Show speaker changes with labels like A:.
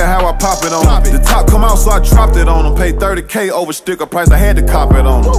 A: and how I pop it on them. The top come out, so I dropped it on them. Paid 30k over sticker price, I had to cop it on them.